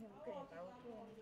hiểu kể cáo thương